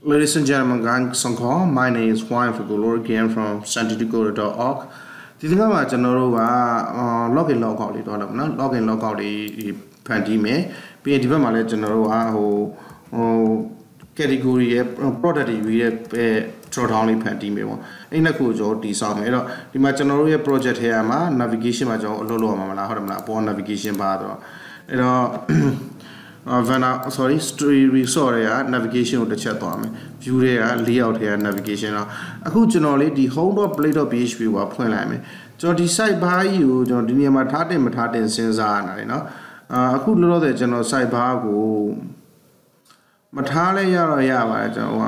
Ladies and gentlemen, gang Sangkho, my name is Juan Fugulor again from santiago.org ဒီနေ့မှာကျွန်တော်တို့က login log out လေးတော့လောက်နော် login log out လေးဖန်တီးမယ်ပြီးရင်ဒီဘက်မှာလည်းကျွန်တော်တို့ကဟိုဟို category ရဲ့ product တွေရဲ့ draw down လေးဖန်တီးမယ်ပေါ့အဲ့နှစ်ခုကျွန်တော်တည်ဆောက်မယ်အဲ့တော့ဒီမှာကျွန်တော်တို့ရဲ့ project ထဲမှာ navigation မှာကျွန်တော်အလုပ်လုပ်ရမှာမလားဟုတ်တယ်မလားအပေါ် navigation ပါတော့အဲ့တော့ Vana sorry story resort တွေက navigation ကိုတစ်ချက်သွားမယ် view တွေက layout တွေက navigation တော့အခုကျွန်တော်လေးဒီ home.play.php ကိုဖွင့်လိုက်မယ်ကျွန်တော်ဒီ site bar ကြီးကိုကျွန်တော်ဒီနေရာမှာထားတင်မထားတင်စဉ်းစားရတာလေနော်အာအခုလောလောဆယ်ကျွန်တော် site bar ကိုမထားလဲရတော့ရပါတယ်ကျွန်တော်က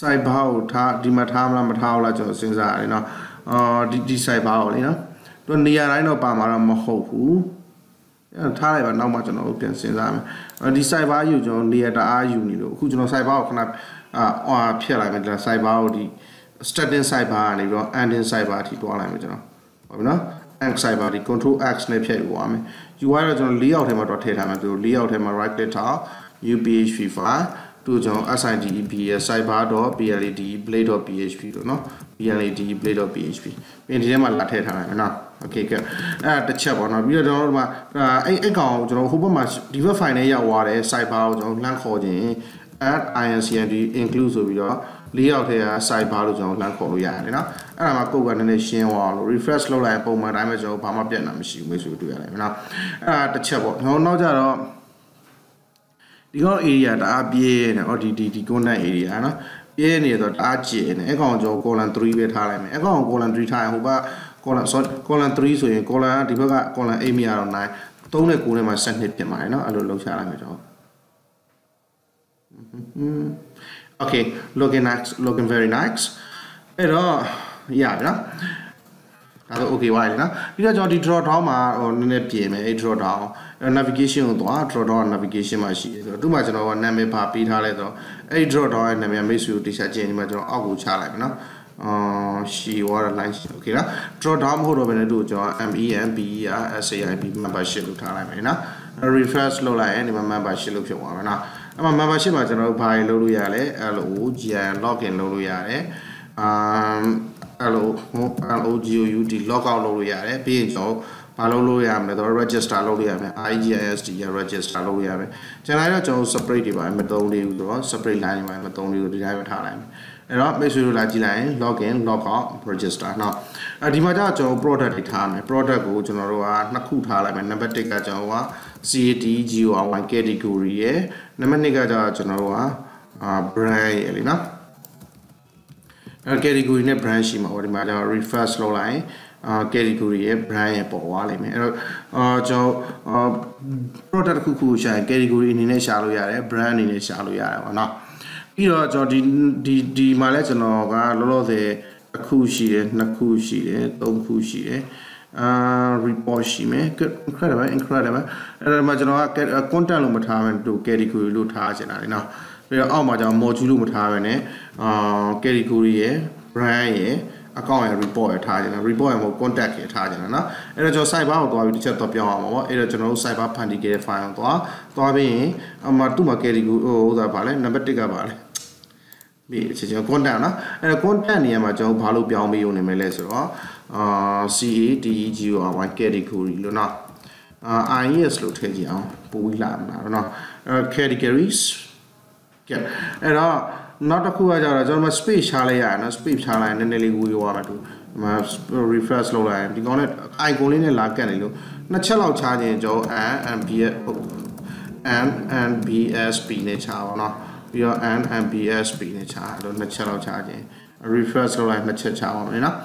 site bar ကိုထားဒီမှာထားမလားမထားဘူးလားကျွန်တော်စဉ်းစားရတယ်နော်အာဒီဒီ site bar ကိုလေနော်သူနေရာတိုင်းတော့ပါမှာတော့မဟုတ်ဘူးအဲ့ ထားလိုက်ပါနောက်မှကျွန်တော်တို့ပြန်စဉ်းစားမယ်ဒီ cyber ယူကျွန်တော် layer တအားယူနေလို့အခုကျွန်တော် cyber ကိုခဏအာဖြတ်လိုက်မယ်ဒါ cyber ကိုဒီ starting cyber ကနေပြီးတော့ ending cyber အထိတွားလိုက်မယ်ကျွန်တော်ဟုတ်ပြီနော် x cyber ဒီ control x နဲ့ဖြတ်ယူသွားမယ်ယူသွားတော့ကျွန်တော် layout ထဲမှာတော့ထည့်ထားမယ်သူ layout ထဲမှာ right click ထား new php file သူကျွန်တော် sideb ရဲ့ cyber.bled blade.php လို့เนาะ bled blade.php ပြီးရင်ဒီထဲမှာလာထည့်ထားလိုက်မယ် နော် okay ကဲအဲ့တစ်ချက်ပေါ့နော်ပြီးတော့ကျွန်တော်တို့မှာအဲ့အဲ့ကောင်ကျွန်တော်ဟိုဘက်မှာ develop file နဲ့ရောက်သွားတယ် cyber ကိုကျွန်တော်လှမ်းခေါ်ခြင်း add incnd include ဆိုပြီးတော့လေးယောက်ထဲက cyber လို့ကျွန်တော်လှမ်းခေါ်လို့ရတယ်နော်အဲ့ဒါမှကိုယ်ကနည်းနည်းရှင်းသွားလို့ refresh လုပ်လိုက်ပုံမှန်တိုင်းပဲကျွန်တော်ဘာမှပြတ်တာမရှိဘူးဆိုတွေ့ရတယ်နော်အဲ့ဒါတစ်ချက်ပေါ့ကျွန်တော်နောက်ကြတော့ဒီကောင် area တအားပြည့်နေဟောဒီဒီဒီ content area နော်ပြည့်နေတော့တအားကျယ်နေအဲ့ကောင်ကျွန်တော် column 3ပဲထားလိုက်မယ်အဲ့ကောင် column 3ထားရင်ဟိုဘက် column sorry column 3ဆိုရင် column ဒီဘက်က column 8မြရတော့9 3နဲ့9နဲ့မှာ7နှစ်ပြင်ပါတယ်เนาะအဲ့လိုလောက်ချလိုက်မယ်ကျွန်တော် okay looking nice looking very nice အဲ့တော့ရပြီเนาะဒါဆို okay ပါလေနော်ပြီးတော့ကျွန်တော်ဒီ draw down မှာဟိုနည်းနည်းပြင်မယ်အဲ့ draw down navigation ကိုသွား draw down navigation မှာရှိတယ်ဆိုတော့သူ့မှာကျွန်တော်ကနာမည်ပါပေးထားလဲဆိုတော့အဲ့ draw down ရဲ့နာမည်မိတ်ဆွေကိုတိကျကျင်းဒီမှာကျွန်တော်အောက်ကိုချလိုက်မယ်နော် အာရှီဝါရ line โอเคလား draw down မဟုတ်တော့ဘယ်နဲ့တို့ကျွန်တော် MEMBER SAIB membership လို့ထားလိုက်မယ်နော် refresh လုပ်လိုက်ရင်ဒီမှာ membership လို့ဖြစ်သွားမယ်နော်အဲ့မှာ membership မှာကျွန်တော်တို့ဘာတွေလုပ်လို့ရလဲ LO GN login လုပ်လို့ရတယ်အာ LO LOGOUD log out လုပ်လို့ရတယ်ပြီးရင်ကျွန်တော်ဘာလုပ်လို့ရမလဲတော့ register လုပ်လို့ရမယ် IGISD ရ register လုပ်လို့ရမယ်ကျန်လာတော့ကျွန်တော် separate တွေပါမသုံးသေးဘူးဆိုတော့ separate line တွေပါမသုံးသေးဘူးဒီတိုင်းပဲထားလိုက်မယ် အဲ့တော့ page တို့လာကြည့်လိုက်ရင် login logout register နော်အဲ့ဒီမှာကျကျွန်တော် product တွေထားမယ် product ကိုကျွန်တော်တို့ကနှစ်ခုထားလိုက်မယ် number 1ကကျွန်တော်က CAT GOY category ရယ် number 2ကကျကျွန်တော်တို့က brand ရယ်လीနော်အဲ့ category နဲ့ brand ရှိမှာဟိုဒီမှာကျ refresh လုပ်လိုက်ရင်အာ category ရဲ့ brand ရဲ့ပေါ်သွားလိမ့်မယ်အဲ့တော့အာကျွန်တော် product တစ်ခုခုရှာရင် category အနေနဲ့ရှာလို့ရတယ် brand အနေနဲ့ရှာလို့ရတယ်ပေါ့နော် ပြီးတော့ကျွန်တော်ဒီဒီဒီမှာလဲကျွန်တော်ကလောလောဆယ်တစ်ခုရှိတယ်နှစ်ခုရှိတယ်သုံးခုရှိတယ်အာ report ရှိမယ် incredible incredible အဲ့ဒါမှကျွန်တော်က content လို့မထားဘဲတူ category လို့ထားချင်တာလေနော်ပြီးတော့အောက်မှာကျွန်တော် module လို့မထားဘဲနဲ့အာ category ရယ် brand ရယ် account ရ report ရထားကြတယ် report ရမဟုတ် contact ရထားကြတယ်နော်အဲ့တော့ကျွန်တော် cyber ကိုသွားပြီးတစ်ချက်တော့ပြောင်းအောင်ပါဗောအဲ့တော့ကျွန်တော်တို့ cyber ဖန်တီးခဲ့တဲ့ file ကိုသွားသွားပြီးရင်အမှသူ့မှာ category ဟိုဥစားပါလဲ number 1ကပါလဲ ပြီးအချင်းချင်း content နော်အဲ့တော့ content နေရာမှာကျွန်တော်ဘာလို့ပြောင်းပေးရုံနေမလဲဆိုတော့အာ CADEGOR1 category လို့နော်အာ IES လို့ထည့်ကြည့်အောင်ပို့ပြီးလာမှာနော်အဲ categories ကဲအဲ့တော့နောက်တစ်ခုကကြတော့ကျွန်တော်မ space ချလိုက်ရနော် space ချလိုက်ရင်နည်းနည်းလေးဝေးသွားမှာတူဒီမှာ refresh လုပ်လိုက်ရင်ဒီကောင်နဲ့ icon လေးနဲ့လာကတ်နေလို့နှစ်ချက်လောက်ချခြင်းကျွန်တော် and and b and and bsp နဲ့ချပါတော့ ပြီးတော့ and and bsp နဲ့ချအဲ့လိုနှစ်ချက်လောက်ချခြင်း refresh လုပ်လိုက်နှစ်ချက်ချပါမယ်နော်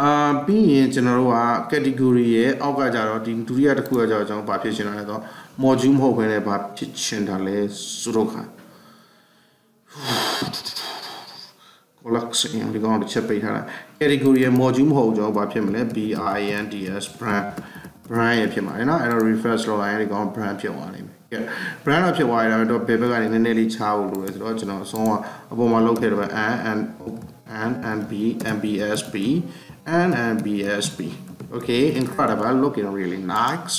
အာပြီးရင်ကျွန်တော်တို့က category ရဲ့အောက်ကကြတော့ဒီဒုတိယတစ်ခုကကြတော့ကျွန်တော်ဘာဖြစ်ချင်တာလဲဆိုတော့ module မဟုတ်ဘဲနဲ့ဘာဖြစ်ချင်တာလဲဆိုတော့ခါ collection ဒီကောင်တစ်ချက်ပိတ်ထားလိုက် category ရဲ့ module မဟုတ်ကျွန်တော်ဘာဖြစ်မလဲ BRANDS brand brand ရဖြစ်မှာလေနော်အဲ့တော့ refresh လုပ်လိုက်ရင်ဒီကောင် brand ဖြစ်သွားနိုင်မယ်ကဲ brand တော့ဖြစ်သွားရတော့ဘယ်ဘက်ကနေနည်းနည်းလေးချဖို့လိုတယ်ဆိုတော့ကျွန်တော်အဆုံးကအပေါ်မှာလုပ်ခဲ့တော့ and and and and b and bsb and and bsb okay incredible looking really nice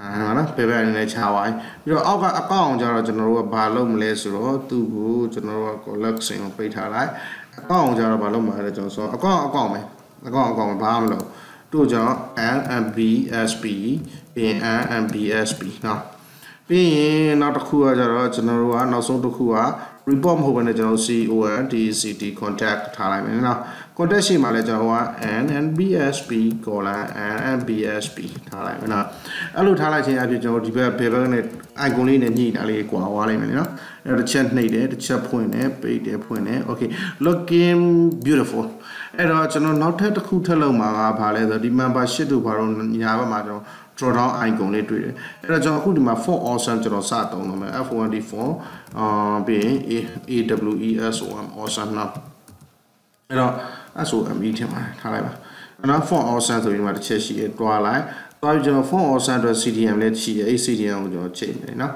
အာနော်ပေပဲအနေနဲ့ခြားသွားပြီးတော့အောက်ကအကောင့်အောင်ကျတော့ကျွန်တော်တို့ကဘာလုပ်မလဲဆိုတော့သူ့ကိုကျွန်တော်တို့က collection ကိုပိတ်ထားလိုက်အကောင့်အောင်ကျတော့ဘာလုပ်မှာလဲကျွန်တော်ဆိုအကောင့်အကောင့်ပဲအကောင့်အကောင့်ဘာမှမလုပ်တို့ကြောင့် NMBSP ပြီးရင် NMBSP နော် ပြီးရင်နောက်တစ်ခုကကျတော့ကျွန်တော်တို့ကနောက်ဆုံးတစ်ခုက report မဟုတ်ဘဲနဲ့ကျွန်တော် CON DCT contact ထားလိုက်မယ်နော် contact ရှိမှလည်းကျွန်တော်က NNBSP colon NNBSP ထားလိုက်မယ်နော်အဲ့လိုထားလိုက်ခြင်းအပြင်ကျွန်တော်ဒီဘက်ဘယ်ဘက်နဲ့ icon လေးနဲ့ညှိတာလေးကွာသွားလိုက်မယ်နော်အဲ့တော့တစ်ချက်နှိပ်တယ်တစ်ချက်ဖွင့်တယ်ပိတ်တယ်ဖွင့်တယ် okay looking beautiful အဲ့တော့ကျွန်တော်နောက်ထပ်တစ်ခုထပ်လုပ်မှာကဘာလဲဆိုတော့ဒီ membership တို့ဘာလို့ညာဘက်မှာကျွန်တော် draw down icon လေးတွေ့တယ်အဲ့တော့ကျွန်တော်အခုဒီမှာ font awesome ကျွန်တော်စသုံးတော့မယ် F1D4 အာပြီးရင် AWESOM awesome နော်အဲ့တော့ SOME ထင်ပါတယ်ထားလိုက်ပါအဲ့တော့ font awesome ဆိုပြီးမှတစ်ချက်ရှိရတွားလိုက်တွားပြီးကျွန်တော် font awesome အတွက် CDM လေးရှိရအဲ့ CDM ကိုကျွန်တော်ချိန်မယ်နော်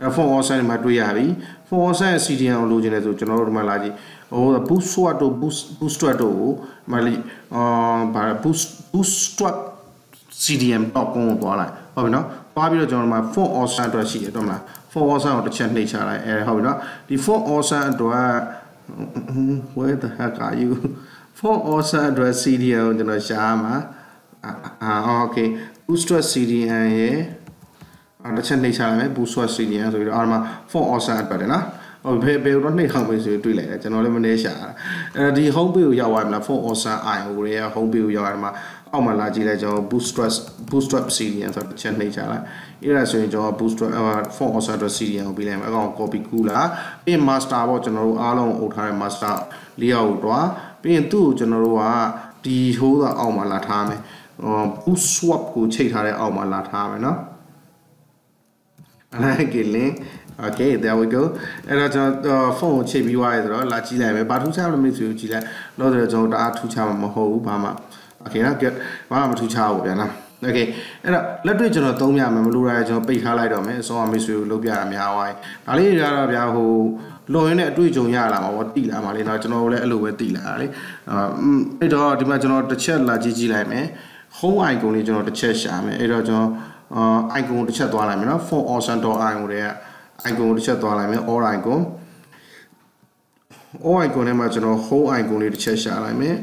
အဲ့ font awesome ဒီမှာတွေ့ရပြီ font awesome ရဲ့ CDM ကိုလိုချင်တယ်ဆိုကျွန်တော်တို့ဒီမှာလာကြည့်ဟို bootstrap တို့ boost bootstrap တို့ကိုမလေးအာဘာ boost bootstrap cdm.com ကိုသွားလိုက်ဟုတ်ပြီနော်သွားပြီးတော့ကျွန်တော်တို့မှာ font awesome အတွက်ရှိတယ်တော့မလား font awesome ကိုတစ်ချက်နှိပ်ချလိုက်အဲဟုတ်ပြီနော်ဒီ font awesome အတွက် where the heck are you font awesome အတွက် cdm ကိုကျွန်တော်ရှားမှာအာ okay bootstrap cdm ရဲ့အဲ့တစ်ချက်နှိပ်ချလိုက်မယ် bootstrap cdm ဆိုပြီးတော့အော်မှာ font awesome အတွက်တယ်နော်ဟိုဘယ်ဘယ်တော့နှိပ်ထောင်ပေးဆိုတွေ့လိုက်တယ်ကျွန်တော်လည်းမနေရှာအဲ့ဒီ home page ကိုရောက်သွားပြီလား font awesome io ကိုရေ home page ကိုရောက်သွားတယ်မှာ အောက်မှာလာကြည့်လိုက်ကျွန်တော် bootstrap bootstrap CDN ဆိုတော့ချက်နှိပ်ချလိုက်အဲ့ဒါဆိုရင်ကျွန်တော် bootstrap font awesome CDN ကိုပေးလိုက်မယ်အကောင် copy ကူးလာပြီး master ပေါ့ကျွန်တော်တို့အားလုံးအုပ်ထားတဲ့ master လေးယောက်ကိုတွားပြီးရင်သူ့ကိုကျွန်တော်တို့ကဒီဟိုးတာအောက်မှာလာထားမယ် boot swap ကိုချိန်ထားတဲ့အောက်မှာလာထားမယ်နော်အဲ့ဒါကလင်း okay there we go အဲ့တော့ကျွန်တော်ဖုန်းကိုချိန်ပြီးသွားရဆိုတော့လာကြည့်လိုက်မယ်ဘာထူးခြားမလဲမသိဘူးကြည့်လိုက်လို့ဆိုတော့ကျွန်တော်တအားထူးခြားမှာမဟုတ်ဘူးဘာမှ okay နော် get ဘာမှမထူးခြားဘူးဗျာနော် okay အဲ့တော့လက်တွေ့ကျွန်တော်သုံးပြမယ်မလို့ရကျွန်တော်ပိတ်ထားလိုက်တော့မယ်အစောကမိတ်ဆွေကိုလုပ်ပြရများသွားပြီဒါလေးတွေကတော့ဗျာဟိုလွန်ရင်းနဲ့အတွေ့အကြုံရလာမှာပေါ့တိလာမှာလေနော်ကျွန်တော်လည်းအဲ့လိုပဲတိလာတာလေအာအဲ့တော့ဒီမှာကျွန်တော်တစ်ချက်လာကြည့်ကြည့်လိုက်မယ် home icon လေးကျွန်တော်တစ်ချက်ရှာမယ်အဲ့တော့ကျွန်တော်အာ icon တစ်ချက်သွားလိုက်မယ်နော် for awesome.io တွေက icon တစ်ချက်သွားလိုက်မယ် all icon all icon ထဲမှာကျွန်တော် home icon လေးတစ်ချက်ရှာလိုက်မယ်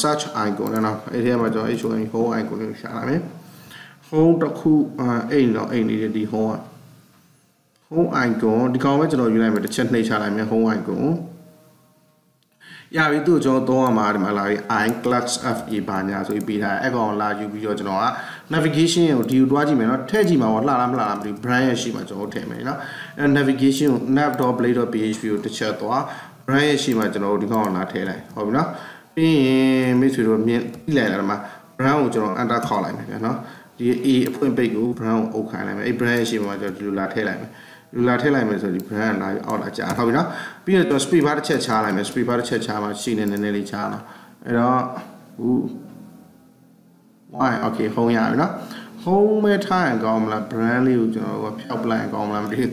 search icon နဲ့နော်အဲ့ဒီမှာကျွန်တော် HOM home icon လေးရှာလိုက်မယ် home တစ်ခုအိမ်တော့အိမ်နေတဲ့ဒီ home က home icon ဒီကောင်ပဲကျွန်တော်ယူလိုက်မယ်တစ်ချက်နှိပ်ချလိုက်မယ် home icon ရပြီသူ့ကျွန်တော်သုံးရမှာဒီမှာလာပြီး iClux FE ဘာညာဆိုပြီးပေးထားအဲ့ကောင်လာယူပြီးတော့ကျွန်တော်က navigation ကိုဒီကိုတွားကြည့်မယ်နော်ထည့်ကြည့်မှာပေါ့လှလားမလှလားမသိဘူး brand ရရှိမှာကျွန်တော်ထည့်မယ်နော်အဲ့ navigation ကို nav.blade.php ကိုတစ်ချက်သွား brand ရရှိမှာကျွန်တော်ဒီကောင်ကိုလာထည့်လိုက်ဟုတ်ပြီနော် ပြီးရင်မိတ်ဆွေတို့မြင်ကြည့်လိုက်လာတော့မှာ brand ကိုကျွန်တော် enter ခေါက်လိုက်မယ်နော်ဒီ A အဖွင့်ပိတ်ကို brand ကိုအုပ်ခိုင်းလိုက်မယ်အဲ့ brand ရရှိမှာကျွန်တော်ဒီလိုလာထည့်လိုက်မယ်လူလာထည့်လိုက်မယ်ဆိုဒီ brand လာအောက်လာကြာဟုတ်ပြီနော်ပြီးတော့ speed bar တစ်ချက်ချားလိုက်မယ် speed bar တစ်ချက်ချားမှာရှိနေနည်းနည်းလေးချားလာအဲ့တော့ဟူ why okay ဖုန်းရပြီနော် home မဲ့ထားရင်ကောင်းမလား brand လေးကိုကျွန်တော်တို့ဖျောက်ပလိုက်ကောင်းမလားမသိဘူး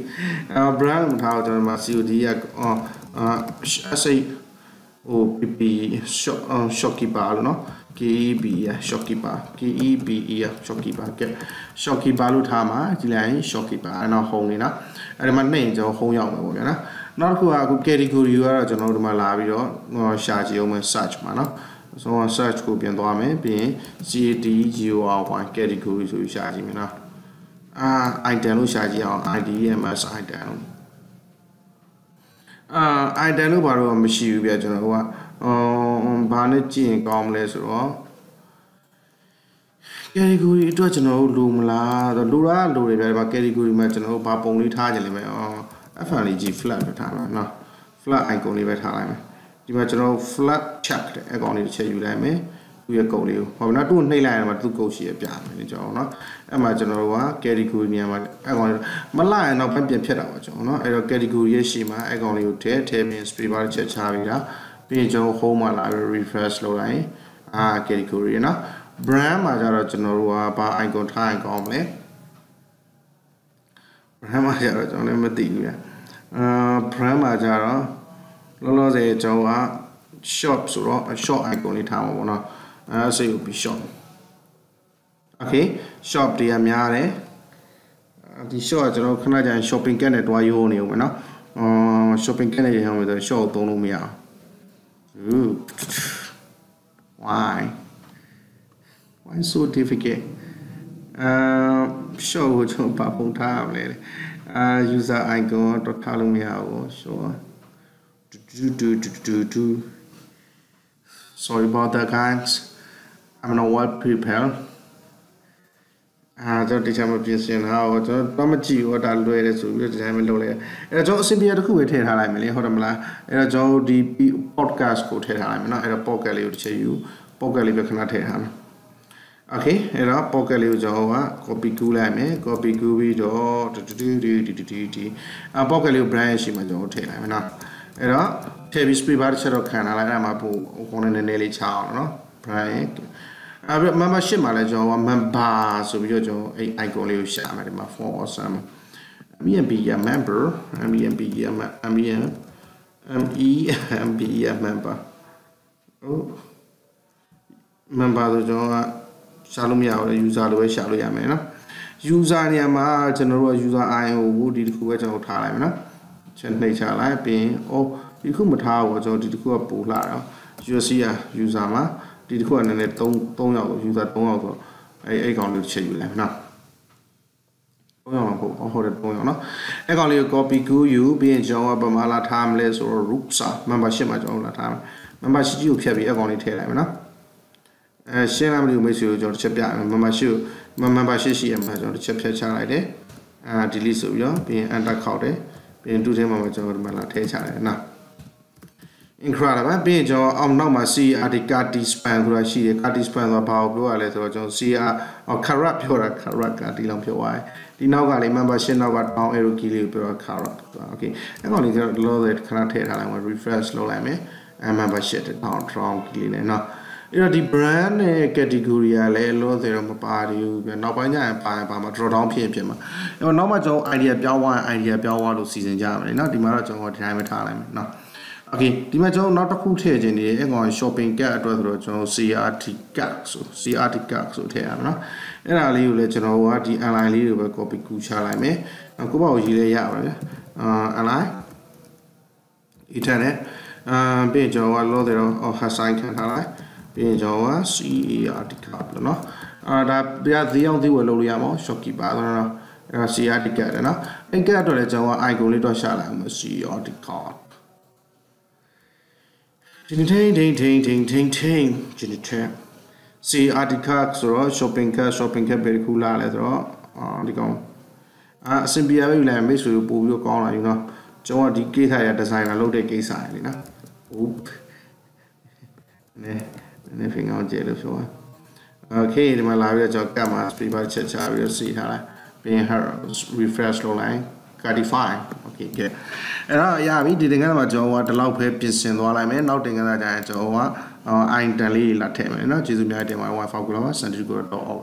အဲ brand မထားတော့ကျွန်တော်မှာ COD ကအာ SA ဟို PP shop shopkeeper လို့နော် KEB ရ shopkeeper KEB ရ shopkeeper ကဲ shopkeeper လို့ထားမှာကြည့်လိုက်ရင် shopkeeper အဲ့တော့ home နေနော်အဲ့ဒီမှာနှိမ့်ကျွန်တော် home ရောက်မှာပေါ့ဗျာနော်နောက်တစ်ခုကအခု category ကတော့ကျွန်တော်တို့ဒီမှာလာပြီးတော့ရှာကြည့်အောင်မယ် search မှာနော်ဆိုတော့ search ကိုပြန်သွားမယ်ပြီးရင် CATGOR1 category ဆိုပြီးရှာကြည့်မယ်နော်အာ item လို့ရှာကြည့်အောင် IDMS item လို့ အာ item လို့ဘာလို့မရှိဘူးဗျကျွန်တော်တို့ကအော်ဘာနဲ့ကြည့်ရင်ကောင်းမလဲဆိုတော့ category အတွက်ကျွန်တော်တို့လိုမလားဆိုလိုတာလိုတယ်ဗျဒီမှာ category မှာကျွန်တော်တို့ဘာပုံလေးထားကြလဲမယ်အော် FLG flat ပဲထားမှာနော် flat icon လေးပဲထားလိုက်မယ်ဒီမှာကျွန်တော် flat check တဲ့အကောင်လေးတစ်ချက်ယူလိုက်မယ် သူ့ရဲ့ကုတ်လေးကိုဟောနော်သူ့ကိုနှိပ်လိုက်ရင်မှသူ့ကုတ်ရှိရပြမယ်လေကျွန်တော်နော်အဲ့မှာကျွန်တော်တို့က category နေရာမှာအဲ့ကောင်လေးမလိုက်ရင်တော့ပြန်ပြန်ဖြစ်တာပါကျွန်တော်နော်အဲ့တော့ category ရဲ့ရှေ့မှာအဲ့ကောင်လေးကိုထည့်ထည့်ပြီး spray bar တစ်ချက်ချပြီးတာပြီးရင်ကျွန်တော် home မှာလာပြီး refresh လုပ်လိုက်ရင်အာ category နော် brand မှာကျတော့ကျွန်တော်တို့ကဘာ icon ထားရင်ကောင်းမလဲ brand မှာကျတော့ကျွန်တော်လည်းမသိဘူးဗျအာ brand မှာကျတော့လောလောဆယ်ကျွန်တော်က shop ဆိုတော့ shop icon လေးထားမှာပေါ့နော် အဲစိတ်ကိုပြီး shop okay shop တွေကများတယ်ဒီ short ကကျွန်တော်ခဏကြာ shopping cart နဲ့တွားရိုးနေဦးမယ်နော်အော် shopping cart နဲ့ရအောင်ဆို short ကိုသုံးလို့မရအောင် Ooh. Why? Why so difficult? အာ short ကိုကျွန်တော်ပါပုံထားရမလဲအာ user icon တော့ထားလို့မရဘူး short တူတူတူတူတူ sorry about that guys I'm not well prepared အာကျွန်တော်ဒီချမ်းမပြင်ဆင်တာဟောကျွန်တော်တော့မကြည့်ဘူးဒါလွယ်တယ်ဆိုပြီးဒီတိုင်းမလုပ်လိုက်အဲ့တော့ကျွန်တော်အစီအပြေတစ်ခုပဲထည့်ထားလိုက်မယ်လေဟုတ်တယ်မလားအဲ့တော့ကျွန်တော်ဒီ podcast ကိုထည့်ထားလိုက်မယ်เนาะအဲ့တော့ podcast လေးကိုတစ်ချက်ယူ podcast လေးပဲခဏထည့်ထားမယ် okay အဲ့တော့ pocket လေးကိုကျွန်တော်က copy ကူးလိုက်မယ် copy ကူးပြီးတော့တူတူတူတူတူတူတူအ pocket လေးကို brand ရှိမှကျွန်တော်ထည့်လိုက်မယ်နော်အဲ့တော့ထည့်ပြီး space bar တစ်ချက်တော့ခံထားလိုက်အဲ့မှာပို့ခေါင်းနဲ့နည်းနည်းလေးချအောင်နော် brand အဲ့ပြီး membership မှာလည်းကျွန်တော်က member ဆိုပြီးတော့ကျွန်တော်အဲ့ icon လေးကိုရှာမယ်ဒီမှာ for awesome MBNB member MBNB MBN MEMB member ဟုတ် member ဆိုကျွန်တော်ကရှာလို့မရဘူးလေ user လိုပဲရှာလို့ရမယ်နော် user နေရာမှာကျွန်တော်တို့က user IO ကိုဒီတစ်ခုပဲကျွန်တော်ထားလိုက်မယ်နော်ချက်နှိပ်ချလိုက်ပြီးရင်အော်ဒီခုမထားဘူးကျွန်တော်ဒီတစ်ခုကပို့လာတော့ USC က user မှာ ဒီတစ်ခုကနည်းနည်း3 3ယောက် user 3ယောက်ဆိုအဲအဲ့ကောင်လေးချက်ယူလိုက်မယ်နော်3ယောက်ပေါ့ဟုတ်တယ်3ယောက်နော်အဲ့ကောင်လေးကို copy ကူးယူပြီးရင်ကျွန်တော်ကပမာလာထားမလဲဆိုတော့ roots membership မှာကျွန်တော်လာထားမယ် membership ကိုဖြတ်ပြီးအဲ့ကောင်လေးထည့်လိုက်မယ်နော်အဲရှင်းလာမလို့မိတ်ဆွေကိုကျွန်တော်တစ်ချက်ပြမယ် membership ကို membership ရှိရမှာကျွန်တော်တစ်ချက်ဖြတ်ချလိုက်တယ်အာ delete ဆိုပြီးတော့ပြီးရင် enter ခောက်တယ်ပြီးရင်တူထဲမှာကျွန်တော်ဒီမှာလာထည့်ချလိုက်တယ်နော် incredible ပြီးရင်ကျွန်တော်အောက်နောက်မှာ CR ဒီ card span ဆိုတာရှိတယ် card span ဆိုတာဘာကိုပြောရလဲဆိုတော့ကျွန်တော် CR carat ပြောတာ carat ကဒီလောက်ပြောသွားတယ်ဒီနောက်ကလေ membership နောက်က down arrow key လေးကိုပြောတာ carat ဆိုတာ okay အဲ့ကောင်လေးကျွန်တော်လောလောဆယ်ခဏထည့်ထားလိုက်မှာ refresh လုပ်လိုက်မယ် membership down down key လေးနဲ့နော်အဲ့တော့ဒီ brand နဲ့ category ကလည်းလောဆယ်တော့မပါသေးဘူးပြနောက်ပိုင်းကျရင်ပါရင်ပါမှာ drop down ဖြစ်ဖြစ်မှာအဲ့တော့နောက်မှကျွန်တော် idea ပြောင်းသွားရင် idea ပြောင်းသွားလို့စီစဉ်ကြရမယ်နော်ဒီမှာတော့ကျွန်တော်ဒီတိုင်းပဲထားလိုက်မယ် နော် okay ဒီမှာကျွန်တော်နောက်တစ်ခုထည့်ခြင်းနေအဲ့ကောင် shopping cart အတွက်ဆိုတော့ကျွန်တော် CRT cart ဆို CRT cart ဆိုထည့်ရမှာနော်အဲ့ဒါလေးကိုလည်းကျွန်တော်ကဒီ online လေးတွေပဲ copy ကူးချလိုက်မယ်ကိုပေါ့ကိုရေးလဲရပါဗျာအာ online internet အာပြီးကျွန်တော်ကလောတယ်တော့ offer sign ခံထားလိုက်ပြီးရင်ကျွန်တော်က CART card လို့နော်အာဒါပြဈေးအောင်ဈေးဝယ်လုပ်လို့ရမှာ shopkeeper ဆိုတော့အဲ့ဒါ CART card တယ်နော်အဲ့ card တော့လည်းကျွန်တော်က icon လေးတော့ရှာလိုက်အောင် CART card တင်းတင်းတင်းတင်းတင်းတင်းတင်းဂျင်းတဲ့ CART card ဆိုတော့ shopping cart shopping cart ဘယ်ခုလာလဲဆိုတော့အာဒီကောင်အာအစင်ပြရပဲယူလိုက်မိတ်ဆွေကိုပို့ပြီးတော့ကောင်းလာယူနော်ကျွန်တော်ကဒီကိစ္စရဒီဇိုင်နာလုပ်တဲ့ကိစ္စရလေနော်ဟုတ်နဲနည်းဖင်အောင်ကျဲလို့ပြောโอเคဒီမှာလာပြီးတော့ကျွန်တော်ကတ်မှာ speaker ချက်ချပြီးတော့စီထားလိုက်ပြီးရင် refresh လုပ်လိုက် Cardify okay ကဲအဲ့တော့ရပြီဒီတင်ကန်းမှာကျွန်တော်ကဒီလောက်ပဲပြင်ဆင်သွားလိုက်မယ်နောက်တင်ကန်းကျရင်ကျွန်တော်က item လေးလာထည့်မယ်เนาะကျေးဇူးများတင်ပါတယ် wifi ကိုလာပါ centric.org